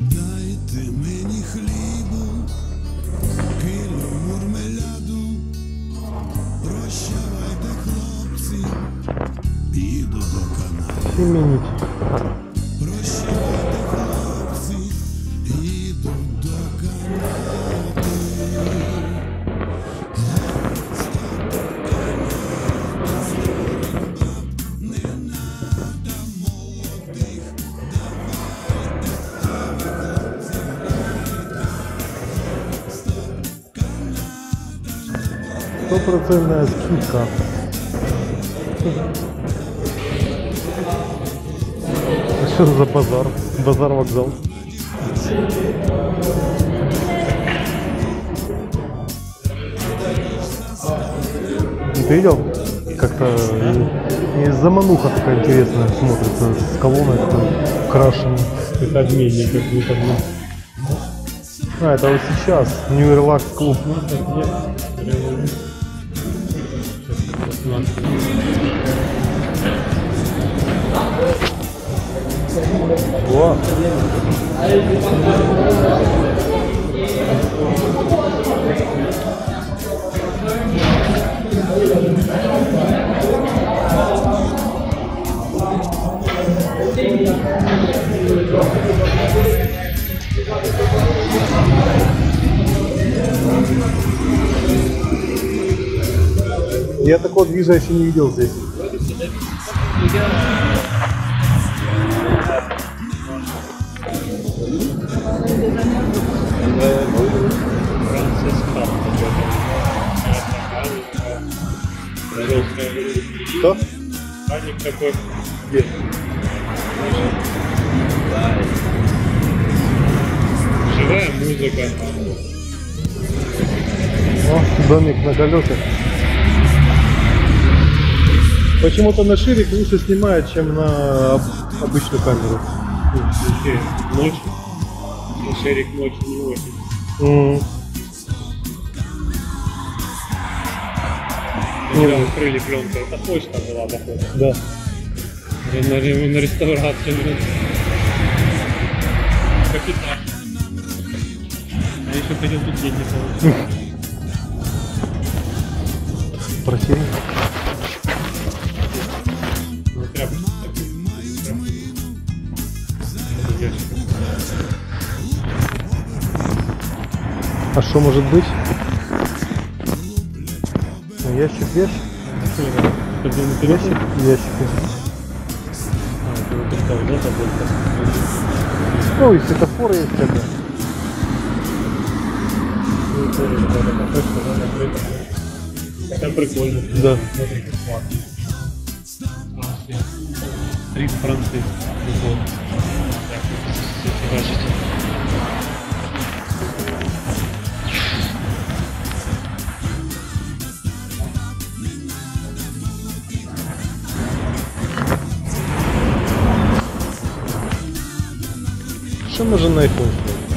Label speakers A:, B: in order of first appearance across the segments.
A: Дайте мені хлібу, кіло мурмеляду, прощавайте, хлопці, їду до Канади.
B: Стопроцентная скидка. Что за базар? Базар вокзал. Ты видел? Как-то не замануха такая интересная смотрится с колонной такой крашеной.
C: Это обменник как будто бы.
B: А, это вот сейчас. New Relax клуб.
C: Ну, Сейчас посмотрим.
B: О, я такого движа еще не видел здесь. Что?
C: Паник такой.
B: Где?
C: Живая музыка.
B: О, домик на колесах. Почему-то на ширик лучше снимает, чем на об- обычную камеру.
C: Ночь. Ну, Шерик ночью не очень.
B: М,
C: Когда открыли пленку, это почта была, походу.
B: Да.
C: На, на, на реставрацию. Капитан. Я еще хотел тут деньги получить.
B: Просили. А что может быть? Ну, Ящик, ящик, ящик,
C: болька.
B: Ну и светофоры есть всякие.
C: Тоже какая-то кафешка, да, закрыта. Это прикольно.
B: Да.
C: Три франции. Прикольно. Так, вот, бачите.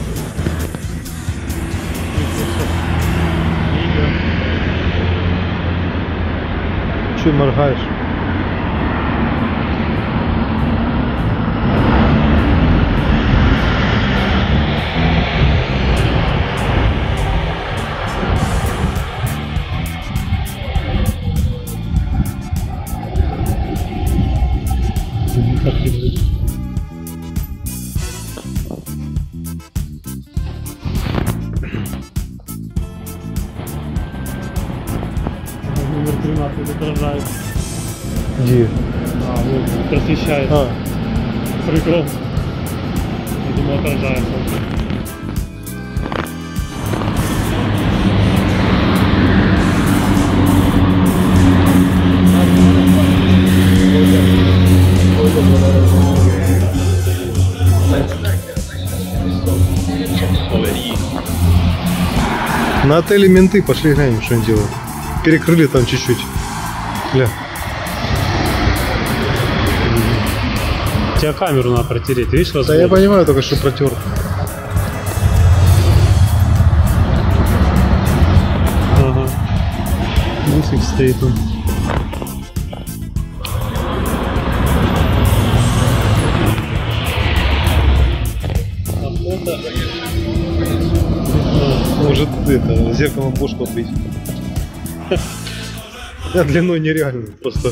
B: Что можно на
C: вот, просвещает.
B: А.
C: Я думал, отражается.
B: на отеле менты пошли глянем, что они делают. Перекрыли там чуть-чуть. Гля.
C: Тебя камеру надо протереть, видишь, развод?
B: Да я понимаю, только что протер.
C: Ага. Мусик стоит он.
B: А, может это, зеркало бошку отбить. Я длиной нереально просто.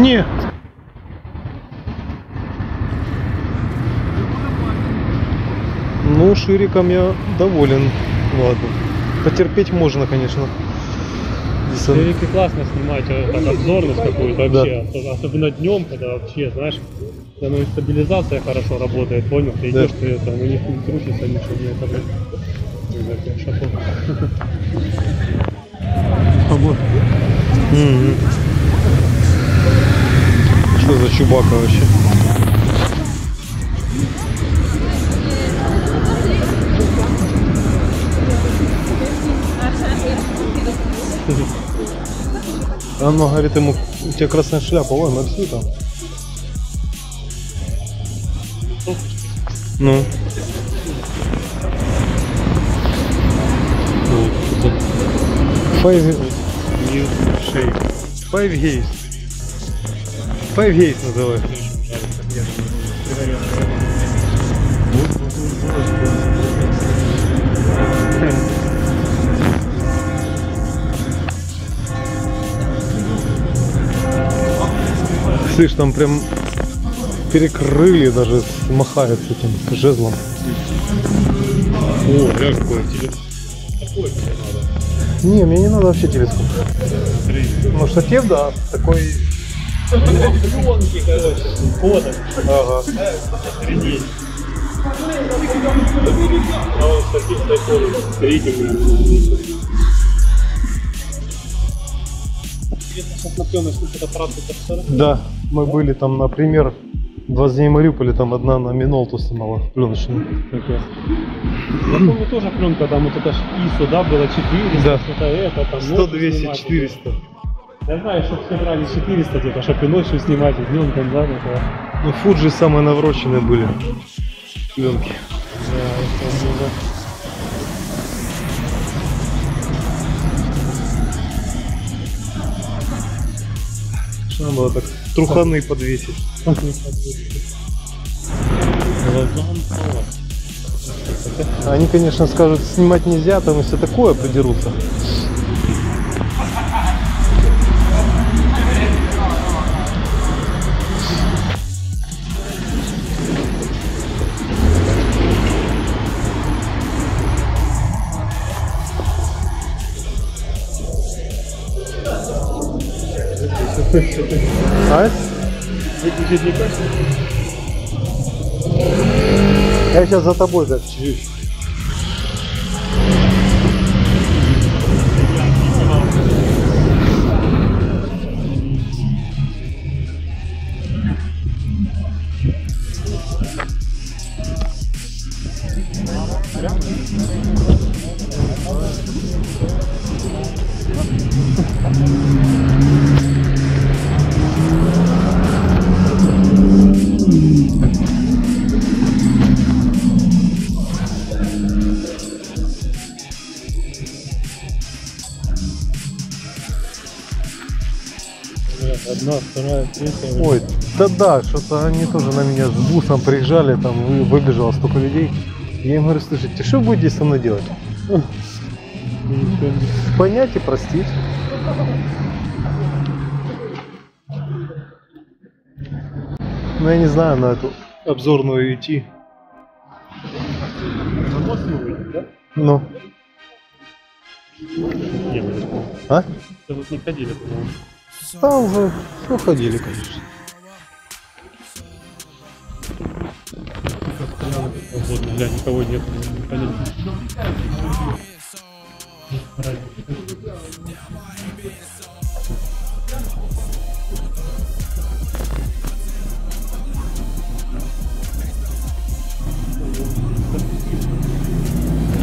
B: Не. Ну, шириком я доволен. Ладно. Потерпеть можно, конечно.
C: Великий классно снимать э, так, обзорность какую-то вообще. Ос- Особенно днем, когда вообще, знаешь, ну, и стабилизация хорошо работает, понял? Ты
B: Да.
C: идешь, ты это, у них не крутится ничего, не это, блин. Шаток. Помог.
B: Мгм. Чубака вообще? Она говорит ему, у тебя красная шляпа, ой, Макси там. Ну. Five,
C: New shape.
B: five gays. Gays называют. Слышь, там прям перекрыли даже, махают с этим жезлом.
C: О, глянь, какой телефон. Тебе надо?
B: Не, мне не надо вообще телескоп. Ну, штатив, да, такой...
C: Пленки, короче. Фото.
B: Ага.
C: Охренеть. А он сейчас на пленочку фотоаппарат это
B: Да, мы были там, например, два дней в Мариуполе, там одна на Минолту снимала пленочную.
C: Я помню тоже пленка, там вот это ISO, да, было 400,
B: Да.
C: что-то это, там
B: 100,
C: ночью
B: 200,
C: снимать.
B: 400.
C: Я знаю, что все брали 400 где-то, чтобы и ночью снимать, и днем там, да, это.
B: Ну, Фуджи самые навороченные были. Пленки.
C: Да, помню, да.
B: Что надо было так труханы подвесить. Они, конечно, скажут, снимать нельзя, там и все такое придерутся. А?
C: Выключить не?
B: Я сейчас за тобой так чуть-чуть. Ой, да да, что-то они тоже на меня с бусом приезжали, там выбежало столько людей. Я им говорю, слушайте, что будете со мной делать? Понять и простить. Ну, я не знаю, на эту обзорную идти. Ну. А?
C: Да вот не ходили, по-моему.
B: Да, уже ну, ходили, конечно.
C: Свободно, бля, никого нет. Непонятно.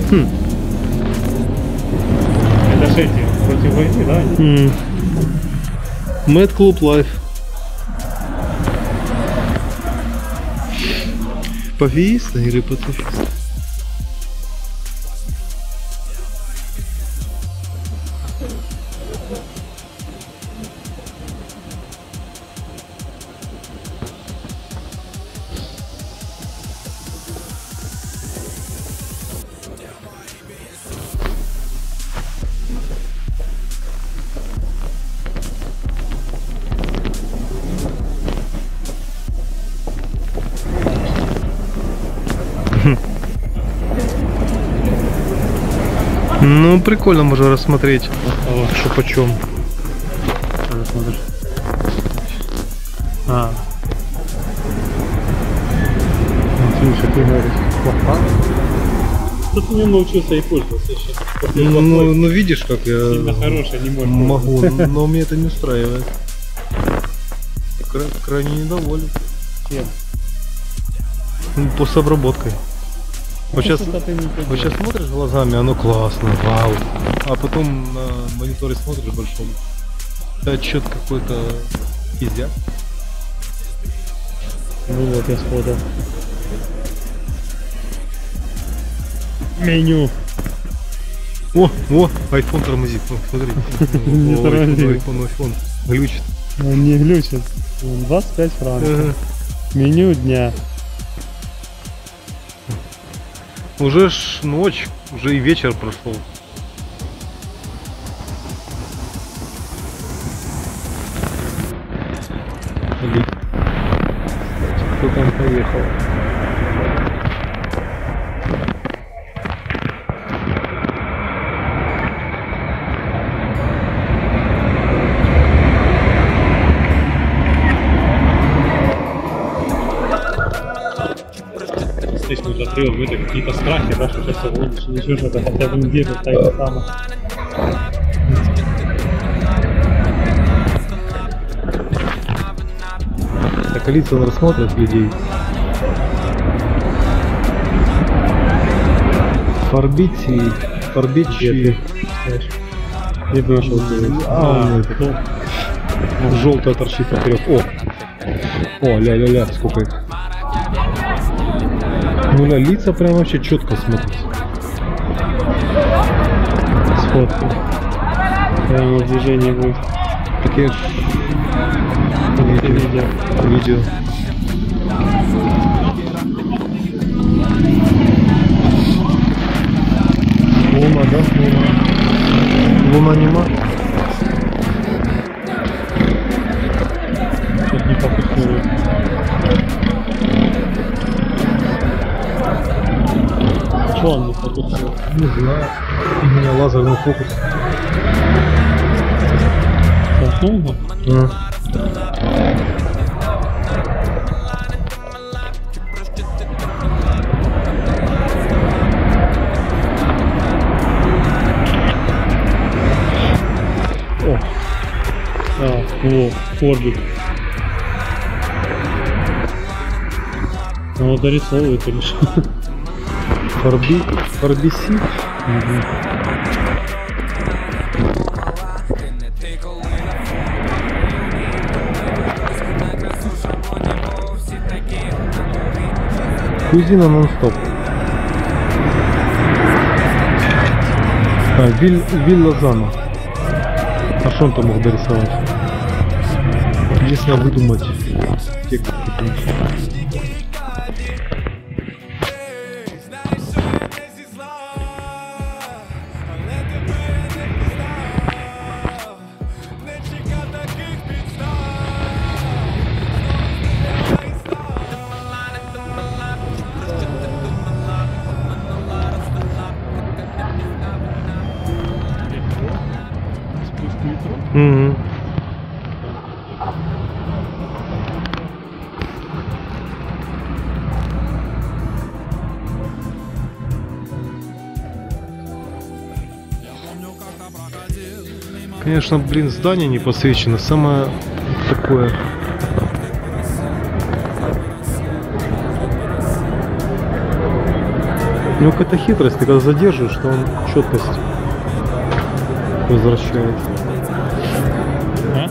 C: Хм. Это же эти против войны, да? они?
B: Mad Club Life. Пофигисты или пацифисты? Ну, прикольно можно рассмотреть, что почем.
C: А.
B: Слушай, ты говоришь, плохо.
C: Тут не научился и пользоваться сейчас. После
B: Ну, ну, ну, видишь, как
C: сильно
B: я
C: хороший не может
B: могу, но мне это не устраивает. Кра- крайне недоволен.
C: Чем?
B: Ну, По с обработкой. Вот сейчас, вот сейчас смотришь глазами, оно классно, вау. А потом на мониторе смотришь большом. Отчет какой-то пиздяк.
C: Ну вот, я сфотал. Меню.
B: О, о, iPhone тормозит. О, смотри.
C: Не тормозит.
B: iPhone, iPhone. Глючит.
C: Он не глючит. Вон, 25 франков. Меню дня.
B: Уже ж ночь, уже и вечер прошел. Кто там поехал?
C: Мы закрыл, это какие-то страхи, да, что сейчас угонишь, ничего, что это хотя бы неделю так же само.
B: Так лица он рассматривает людей. Фарбити, Фарбичи,
C: Видно, что ты...
B: А,
C: А,
B: желтая торчит поперек. О! О, ля-ля-ля, сколько их. Ну ля, лица прям вообще четко смотрятся.
C: сфоткай. Прямо в движении будет.
B: Такие
C: Ты видел.
B: видео. Луна, да? Луна. Луна нема?
C: Не
B: знаю. У меня лазерный фокус.
C: Замкнул его?
B: А.
C: О. А, о, орбит. Ну, вот дорисовывает или что?
B: Фарби, фарбиси. Кузина нон-стоп. А, Виль, Вилла Зана. А что он там мог дорисовать? Если выдумать текст Конечно, блин, здание не подсвечено. Самое такое. У него какая-то хитрость, ты когда задерживаешь, что он четкость возвращает.
C: А?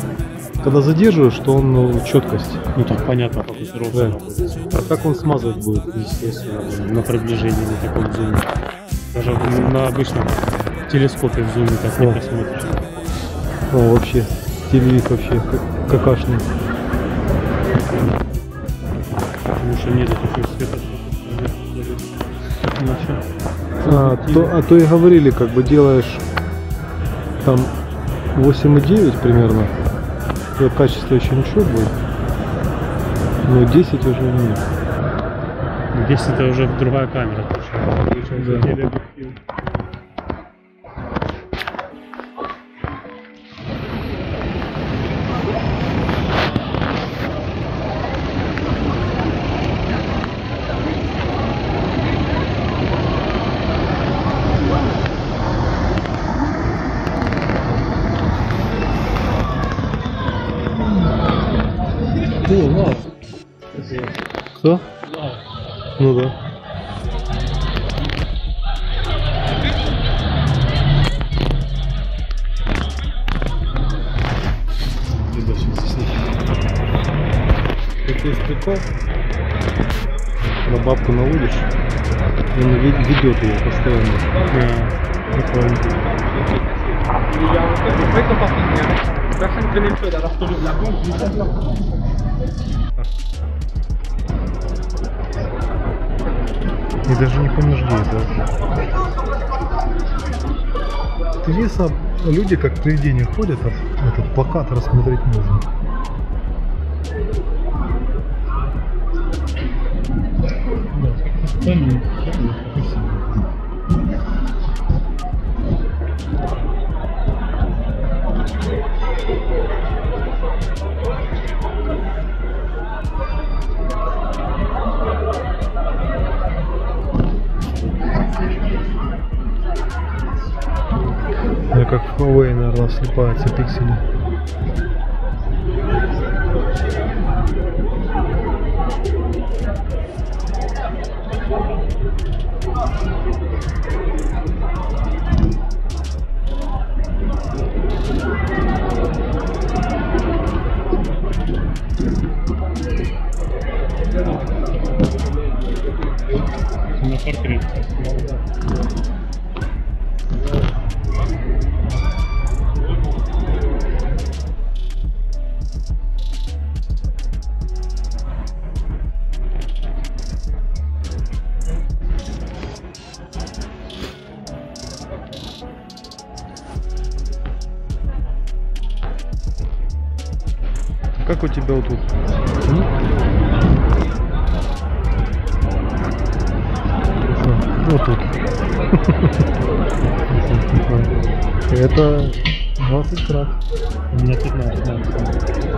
B: Когда задерживаешь, что он ну, четкость.
C: Ну так понятно, фокусировка
B: Да. А как он смазывать будет?
C: Естественно, на приближении на таком зуме. Даже на обычном телескопе в зуме так не посмотришь.
B: О, вообще, телевик вообще как- какашный.
C: Потому что нет таких света.
B: А то, а то и говорили, как бы делаешь там 8,9 примерно, то качество еще ничего будет. Но 10 уже нет.
C: Здесь это уже другая камера.
B: Да. Ну да. Есть прикол. На бабку наводишь, он ве- ведет ее постоянно.
C: Да. Прикольно.
B: И даже не помнишь, где это. Ты видишь, а люди как привидения ходят, а этот плакат рассмотреть можно. Я как в Huawei, наверное, слепаются пиксели. У тебя вот тут? Вот тут. Это 20 крат.
C: У меня 15 максимум.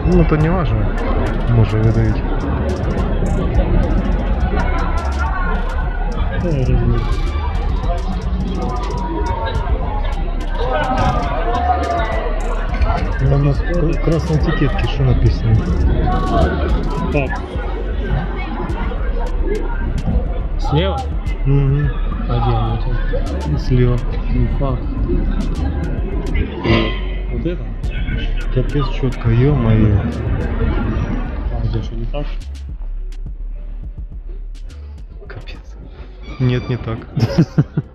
B: Ну, это не важно. Можно выдавить.
C: Да, разумеется.
B: Ну, у нас красной этикетке что написано?
C: Так. Слева?
B: Угу.
C: А где он у тебя?
B: Слева.
C: Не факт. Вот это?
B: Капец четко, ё-моё.
C: А, где что не так?
B: Капец. Нет, не так.